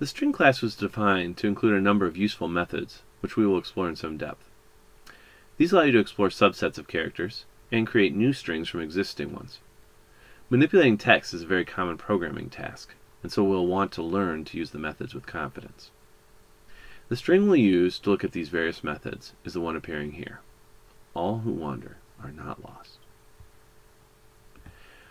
The string class was defined to include a number of useful methods, which we will explore in some depth. These allow you to explore subsets of characters and create new strings from existing ones. Manipulating text is a very common programming task, and so we'll want to learn to use the methods with confidence. The string we'll use to look at these various methods is the one appearing here. All who wander are not lost.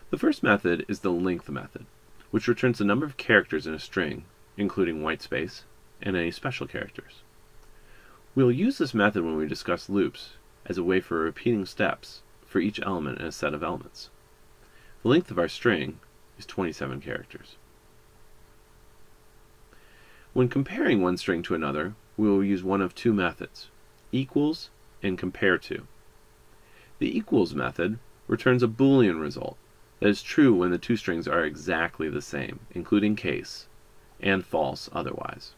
The first method is the length method, which returns the number of characters in a string, including whitespace, and any special characters. We'll use this method when we discuss loops as a way for repeating steps for each element in a set of elements. The length of our string is 27 characters. When comparing one string to another, we will use one of two methods, equals and compare to. The equals method returns a Boolean result that is true when the two strings are exactly the same, including case, and false otherwise.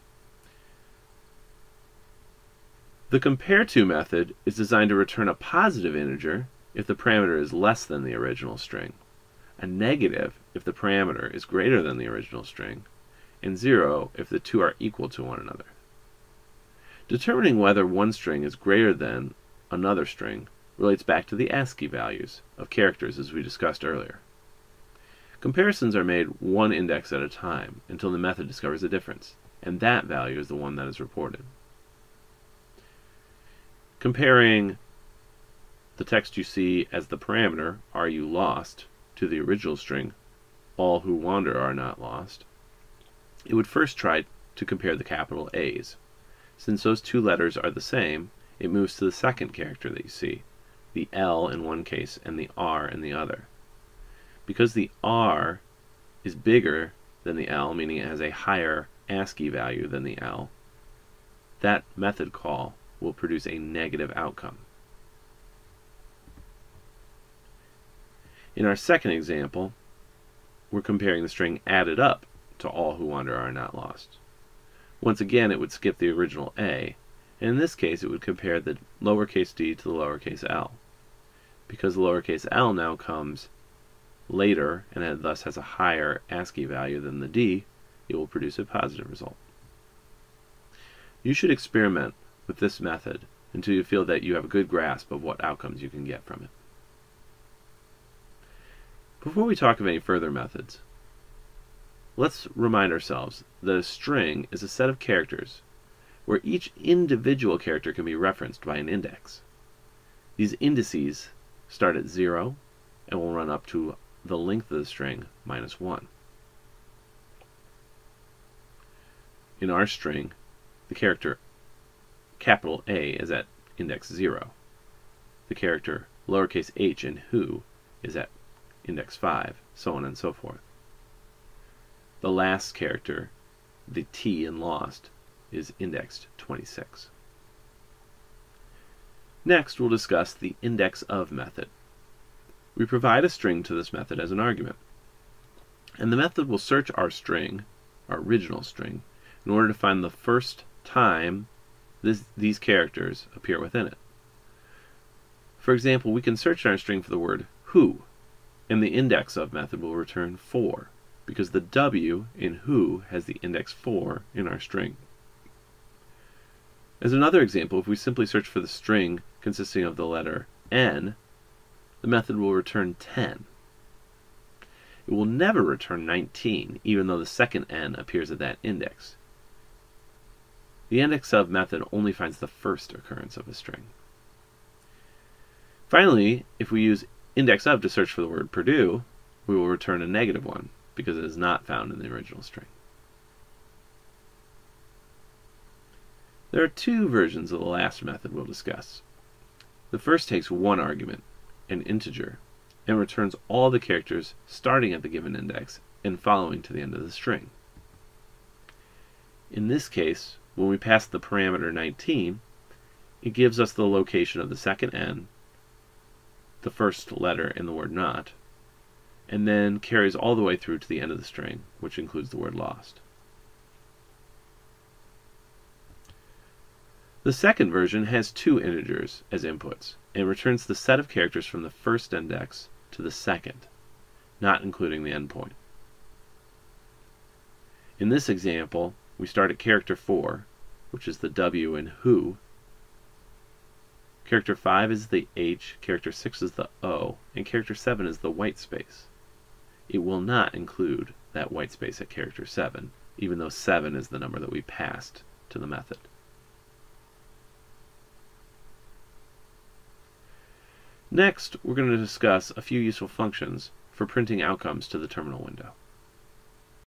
The compare to method is designed to return a positive integer if the parameter is less than the original string, a negative if the parameter is greater than the original string, and 0 if the two are equal to one another. Determining whether one string is greater than another string relates back to the ASCII values of characters as we discussed earlier. Comparisons are made one index at a time until the method discovers a difference, and that value is the one that is reported. Comparing the text you see as the parameter, are you lost, to the original string, all who wander are not lost, it would first try to compare the capital A's. Since those two letters are the same, it moves to the second character that you see, the L in one case and the R in the other. Because the R is bigger than the L, meaning it has a higher ASCII value than the L, that method call will produce a negative outcome. In our second example, we're comparing the string added up to all who wander are not lost. Once again, it would skip the original A, and in this case it would compare the lowercase d to the lowercase l. Because the lowercase l now comes later and it thus has a higher ASCII value than the d, it will produce a positive result. You should experiment with this method until you feel that you have a good grasp of what outcomes you can get from it. Before we talk of any further methods, let's remind ourselves that a string is a set of characters where each individual character can be referenced by an index. These indices start at 0 and will run up to the length of the string minus 1. In our string, the character capital A is at index 0. The character lowercase h in who is at index 5, so on and so forth. The last character, the T in lost, is indexed 26. Next, we'll discuss the index of method. We provide a string to this method as an argument. And the method will search our string, our original string, in order to find the first time this, these characters appear within it. For example, we can search in our string for the word who, and the index of method will return 4 because the W in who has the index 4 in our string. As another example, if we simply search for the string consisting of the letter N, the method will return 10. It will never return 19, even though the second N appears at that index. The index of method only finds the first occurrence of a string. Finally, if we use index of to search for the word Purdue, we will return a negative one because it is not found in the original string. There are two versions of the last method we'll discuss. The first takes one argument, an integer, and returns all the characters starting at the given index and following to the end of the string. In this case, when we pass the parameter 19, it gives us the location of the second n, the first letter in the word not, and then carries all the way through to the end of the string, which includes the word lost. The second version has two integers as inputs and returns the set of characters from the first index to the second, not including the endpoint. In this example, we start at character 4, which is the W in who. Character 5 is the H, character 6 is the O, and character 7 is the white space. It will not include that white space at character 7, even though 7 is the number that we passed to the method. Next, we're going to discuss a few useful functions for printing outcomes to the terminal window.